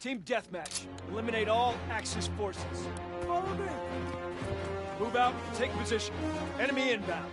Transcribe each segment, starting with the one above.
Team deathmatch. Eliminate all Axis forces. Follow me. Move out, take position. Enemy inbound.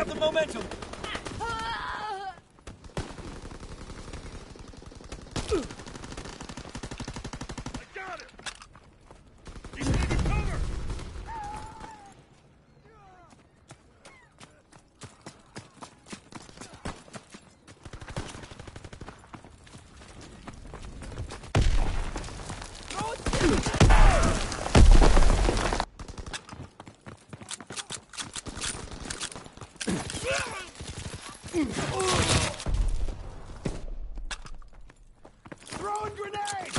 Have the momentum. I got him. He's taking cover. Throwing grenade.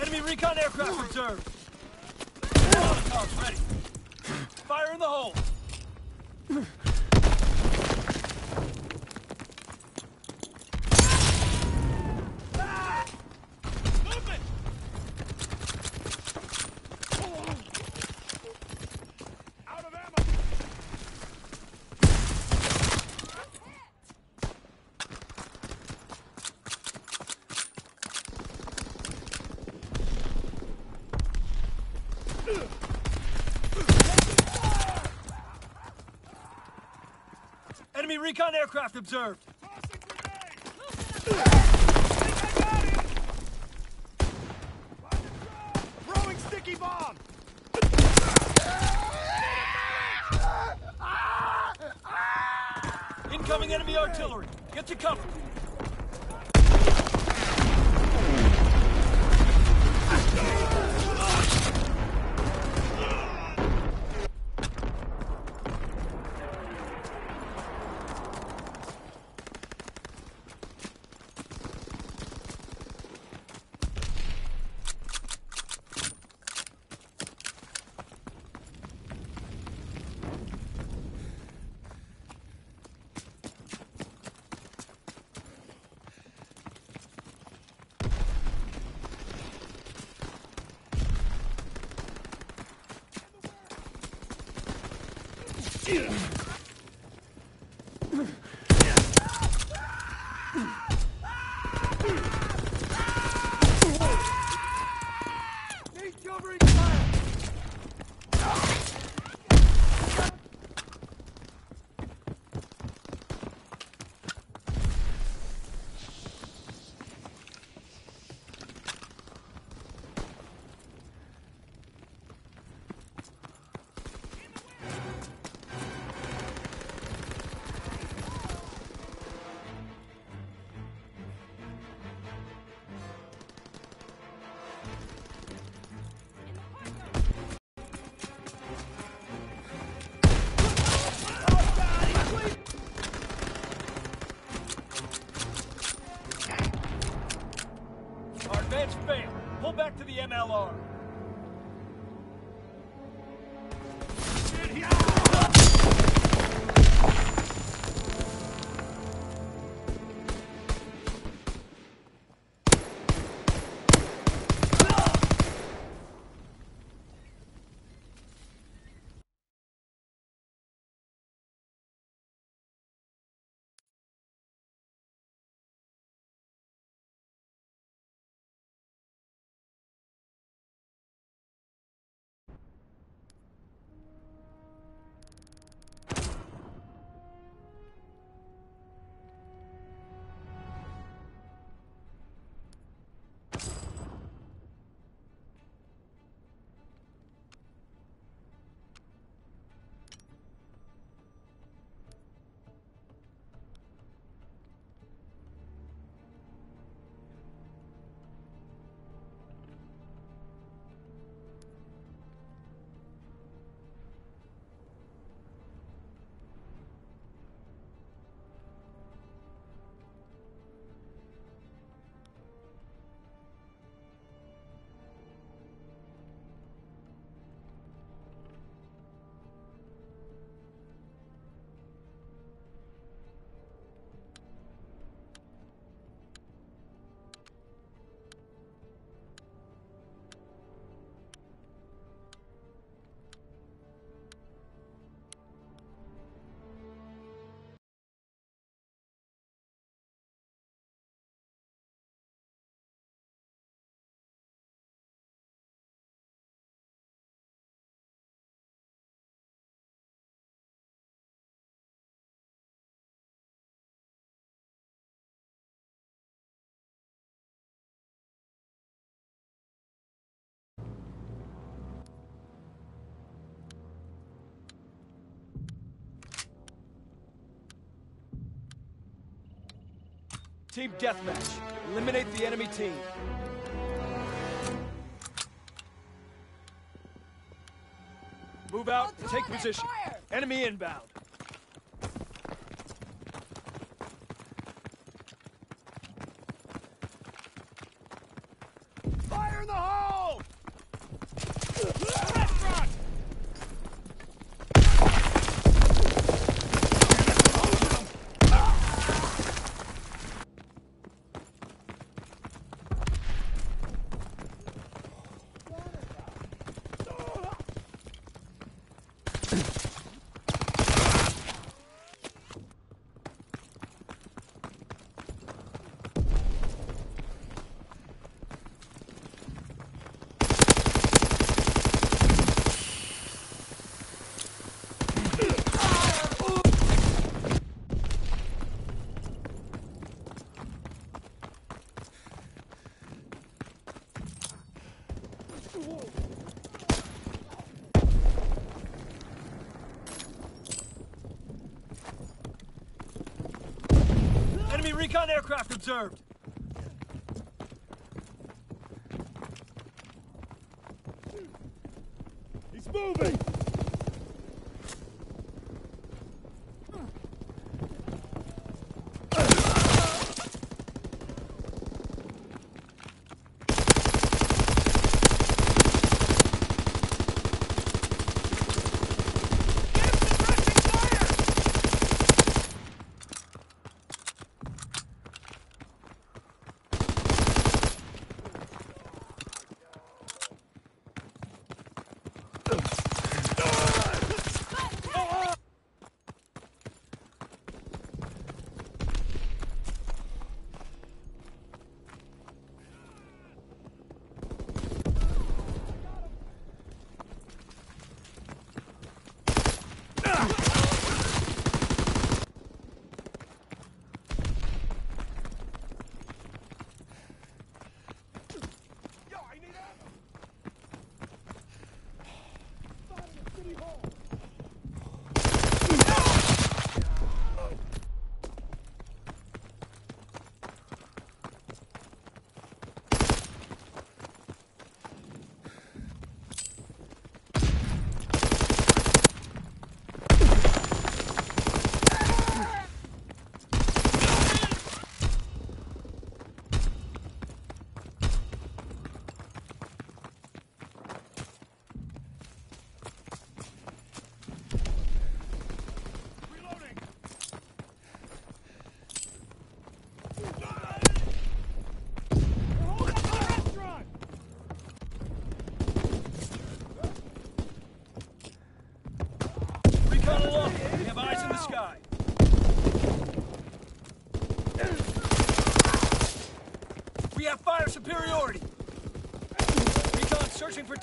Enemy recon aircraft observed. Molotovs ready. Fire in the hole. Movement. Out of ammo. Enemy recon aircraft observed. Tossing grenade. Think I got him. Throwing sticky bomb. Incoming enemy artillery. Get to cover. Team deathmatch. Eliminate the enemy team. Move out and take position. fire! Enemy inbound. Fire in the hole! Restaurant! Enemy recon aircraft observed.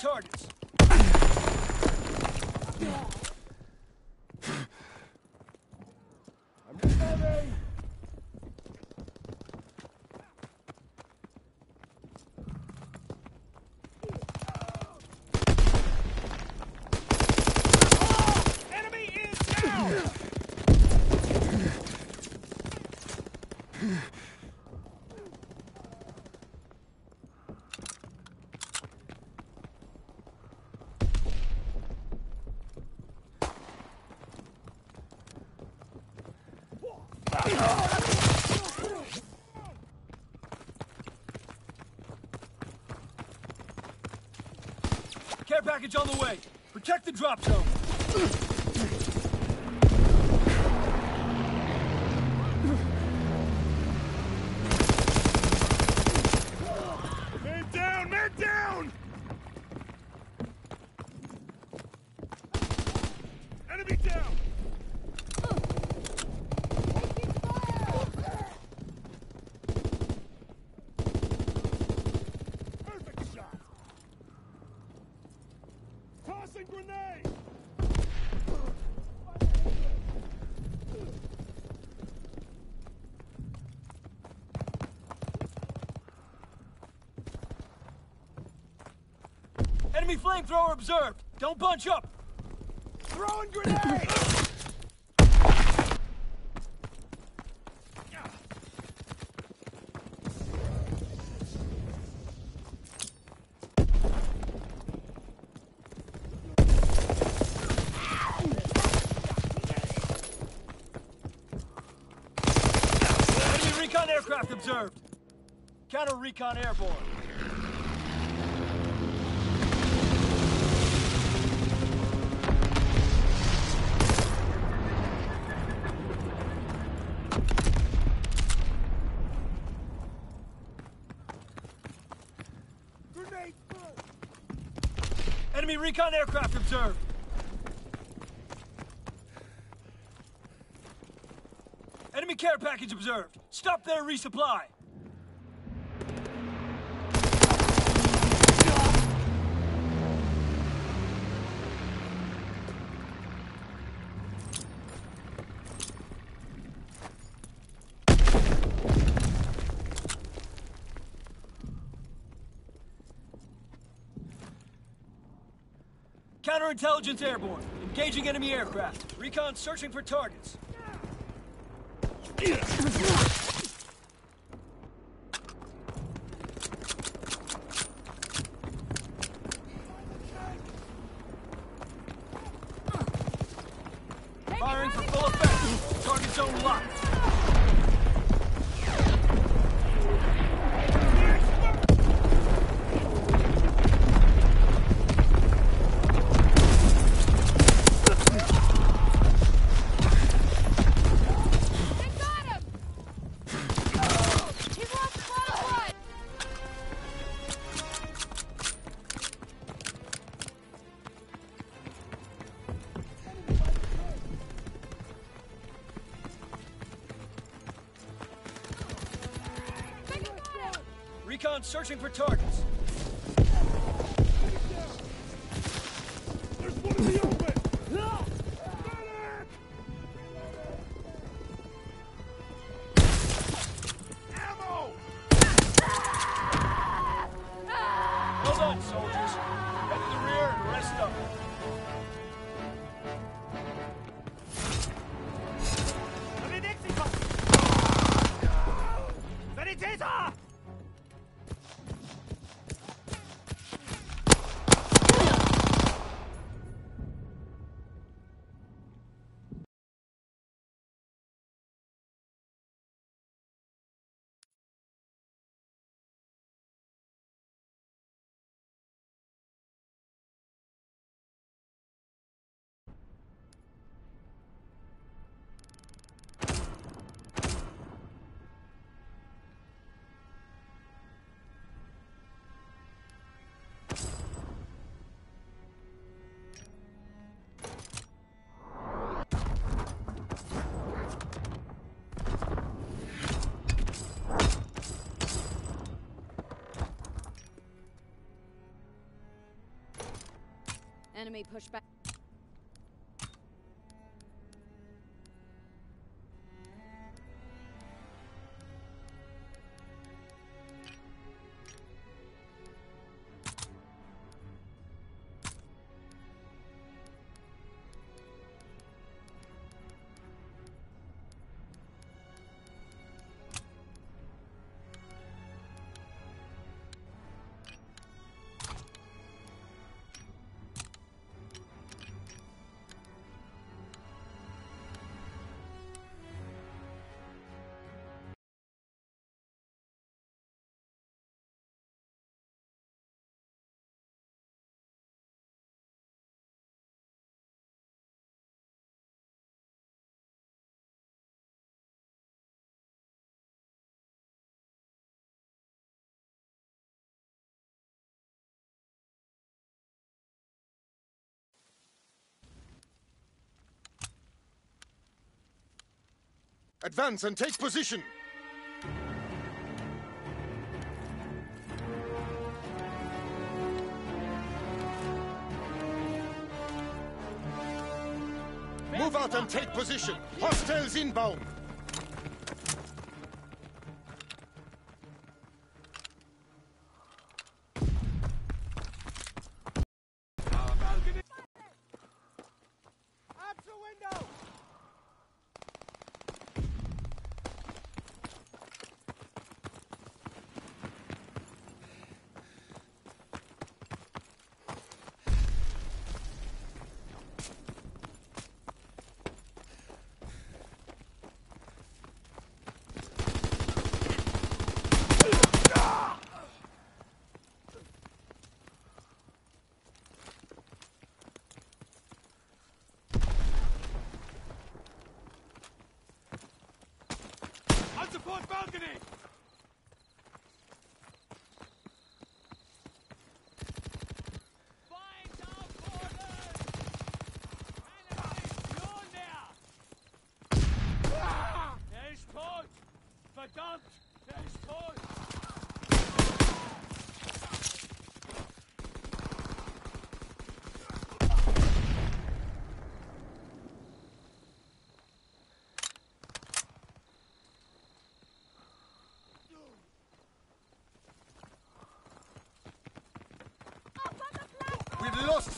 Searching for targets. I'm reloading. Enemy is down! Care package on the way. Protect the drop zone. Man down, man down! Enemy down! Taking fire! Perfect shot! Tossing grenade! Enemy flamethrower observed. Don't bunch up. Throwing grenade! Enemy recon aircraft observed. Counter recon airborne. Recon aircraft observed. Enemy care package observed. Stop there, resupply. Counterintelligence airborne. Engaging enemy aircraft. Recon searching for targets. enemy pushback. Advance and take position! Move out and take position! Hostiles inbound!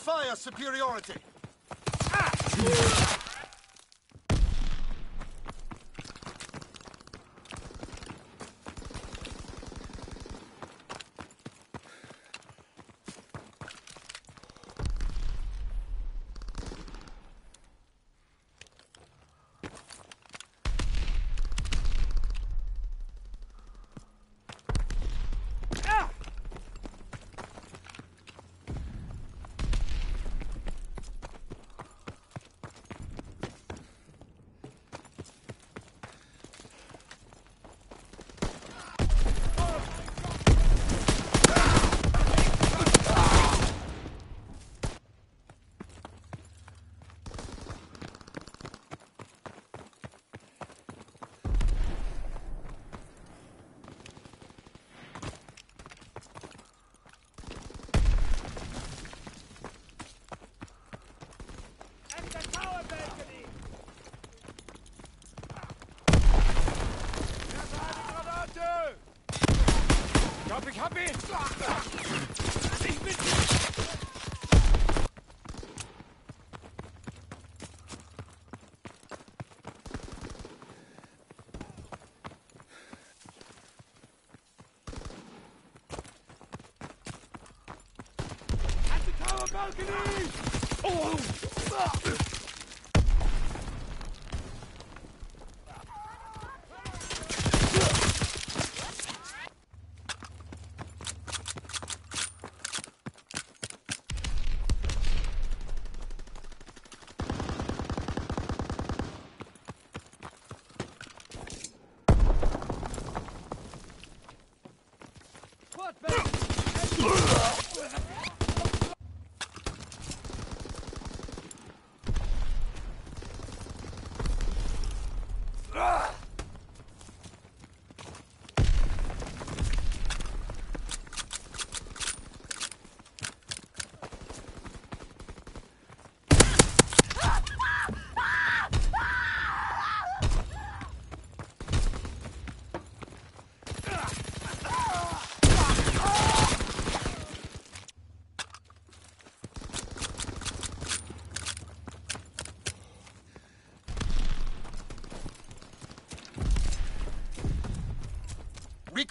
fire superiority.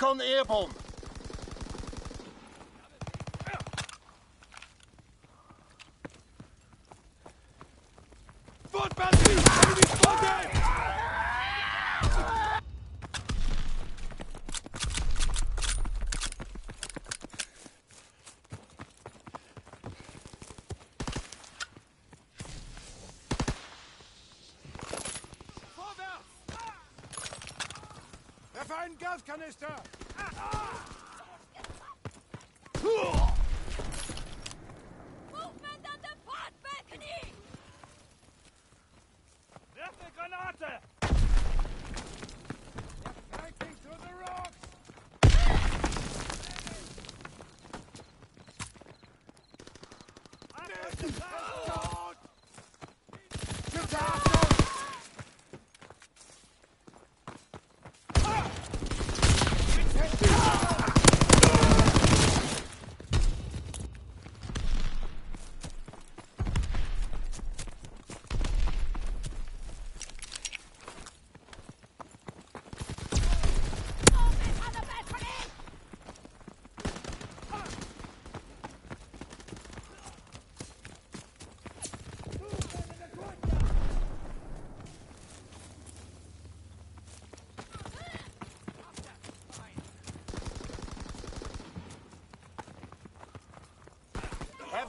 Recon airborne. für einen Gaskanister! Ah! ah.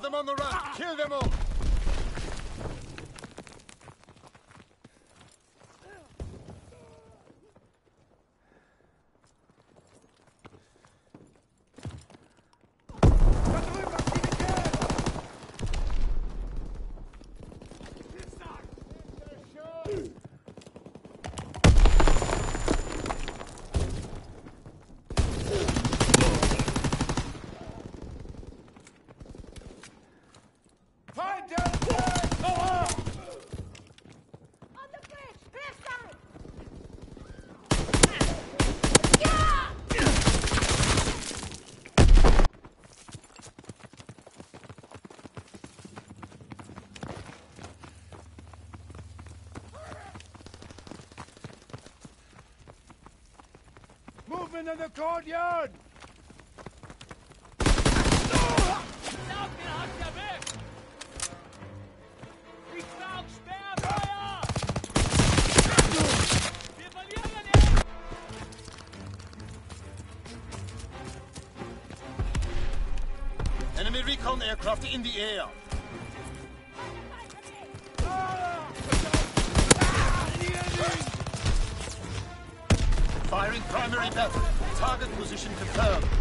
Them on the run. Kill them all. Wir verlieren ihn! Enemy recon aircraft in the air. Firing primary battery. Target position confirmed.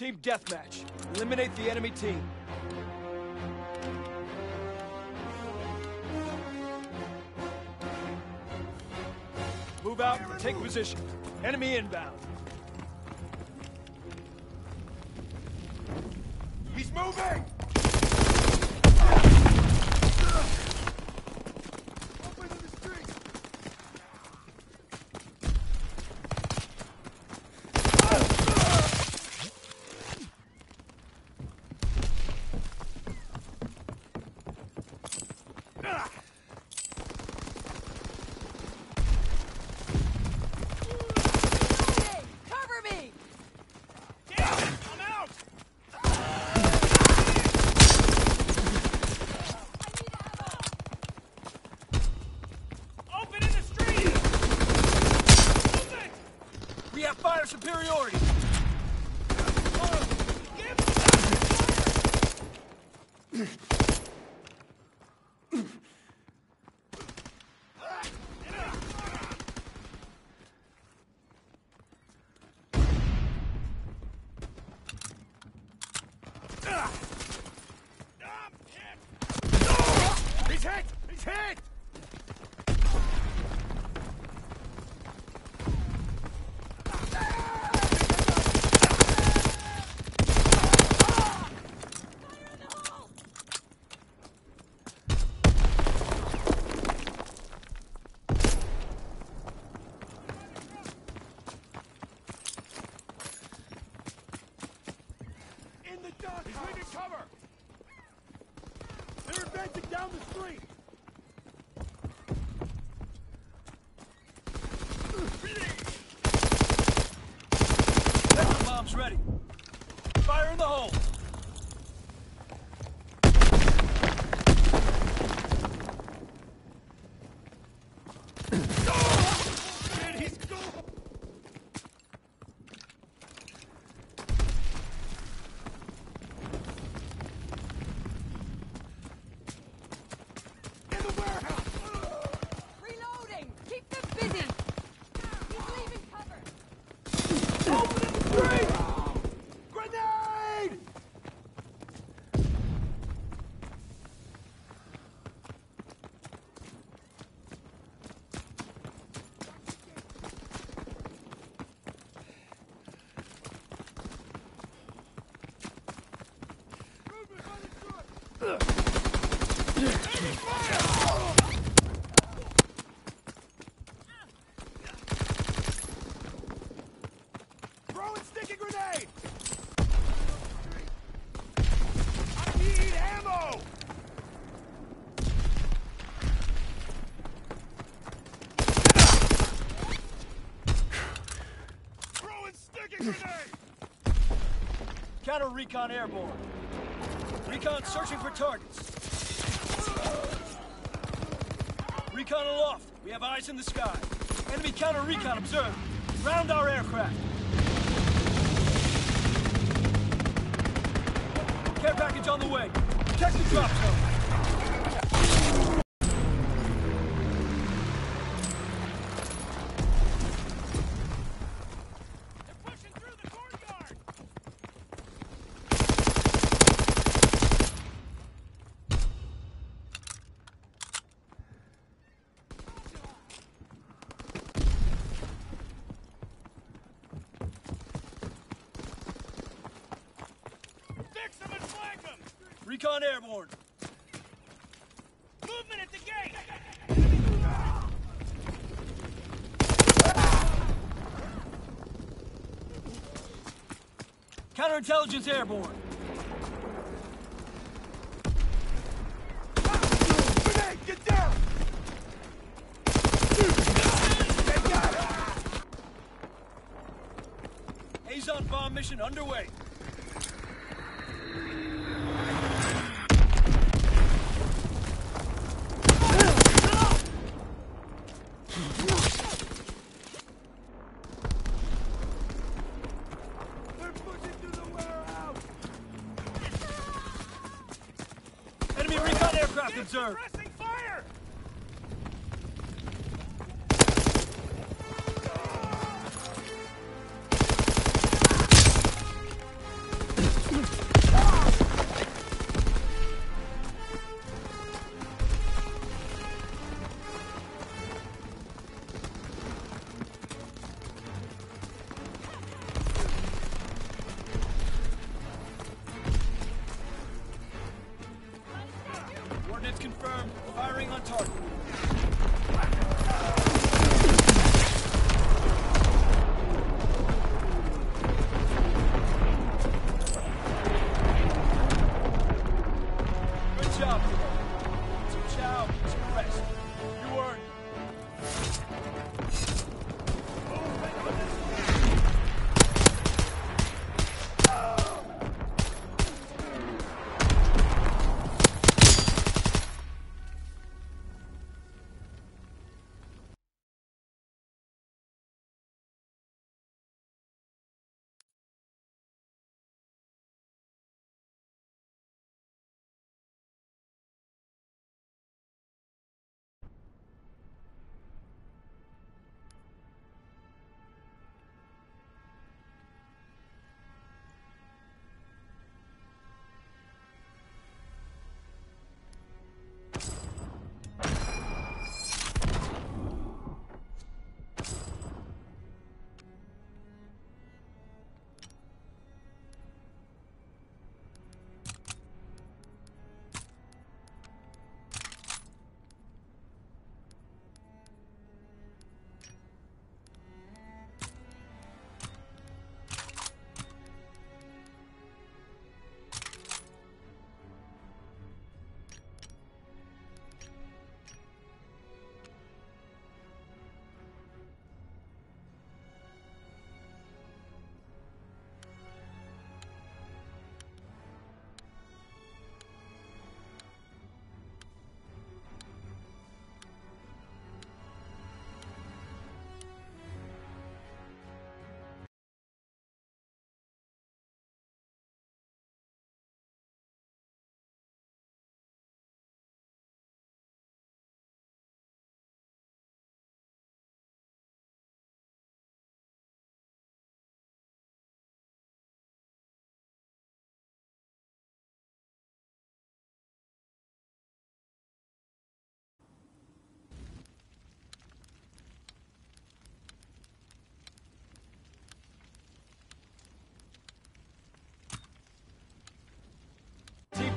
Team deathmatch. Eliminate the enemy team. Move out and take position. Enemy inbound. He's moving! Open to the street! Hey, cover me! I'm out! Open in the street! Move it! We have fire superiority. Counter recon airborne. Recon searching for targets. Recon aloft. We have eyes in the sky. Enemy counter recon observed. Round our aircraft. Care package on the way. Protect the drop zone. Counterintelligence airborne. Grenade, get down! Azon bomb mission underway. They're pushing through the warehouse! Enemy recon aircraft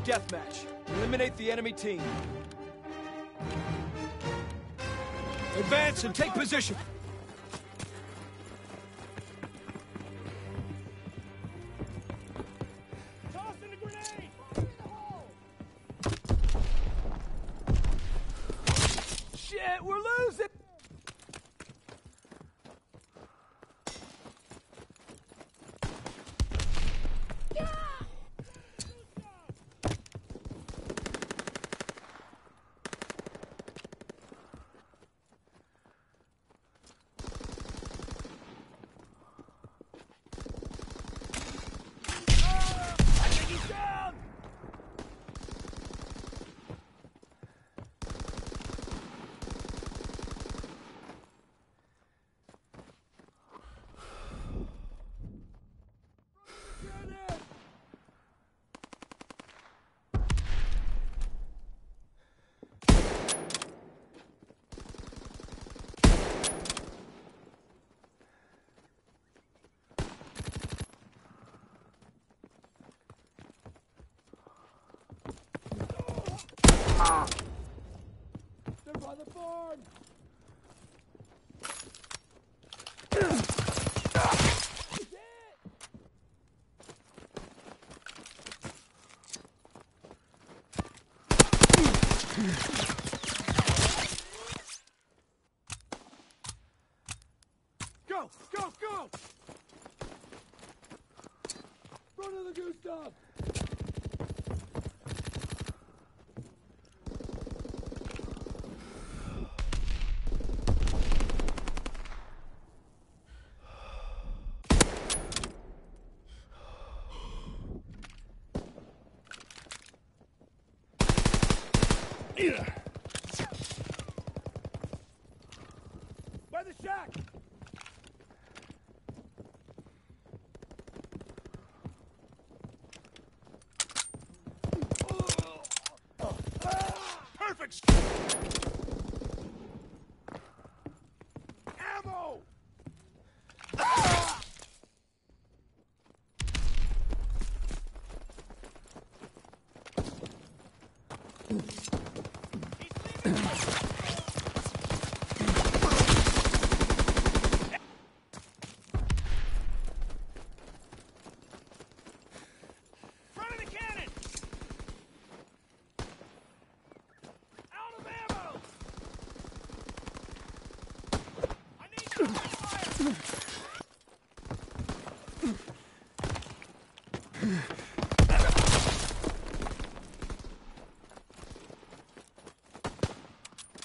deathmatch. Eliminate the enemy team. Advance and take position. Go! Go! Go! Run to the Gustav! By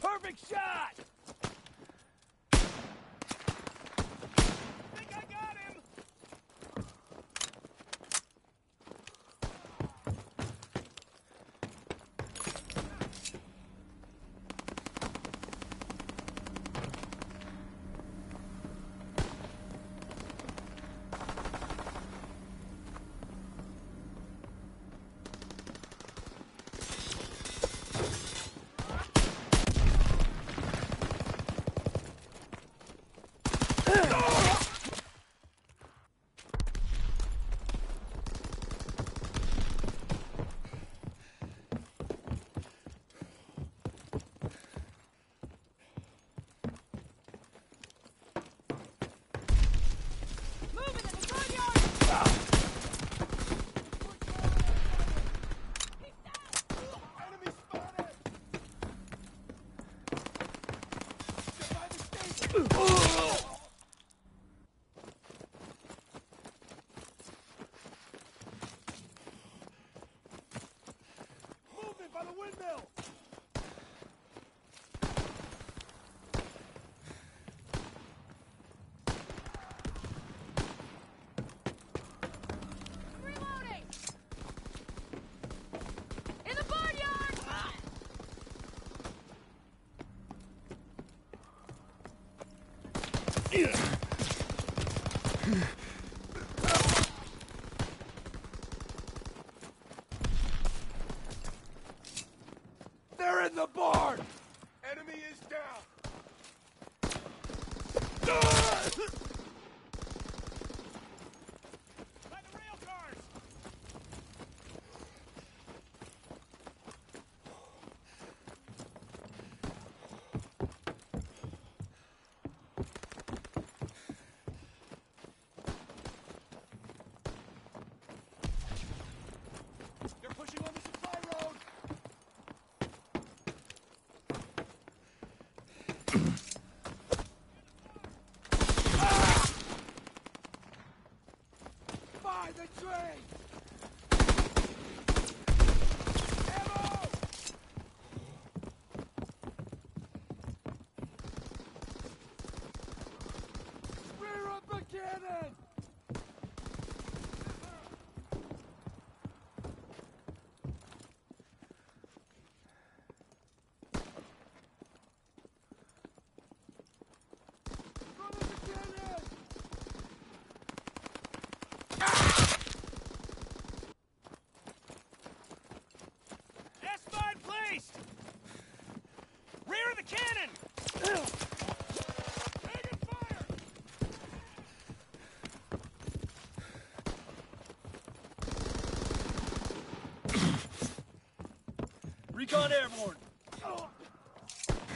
Perfect shot! Retreat!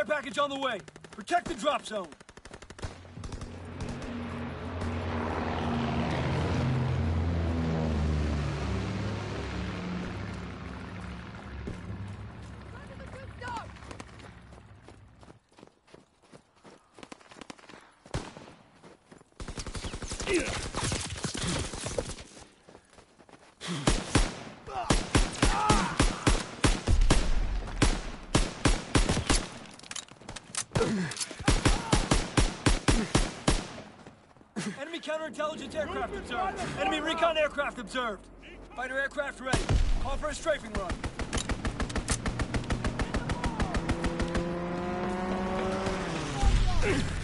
Care package on the way. Protect the drop zone. Enemy counterintelligence aircraft observed. Enemy recon aircraft observed. Fighter aircraft ready. Call for a strafing run. Ugh.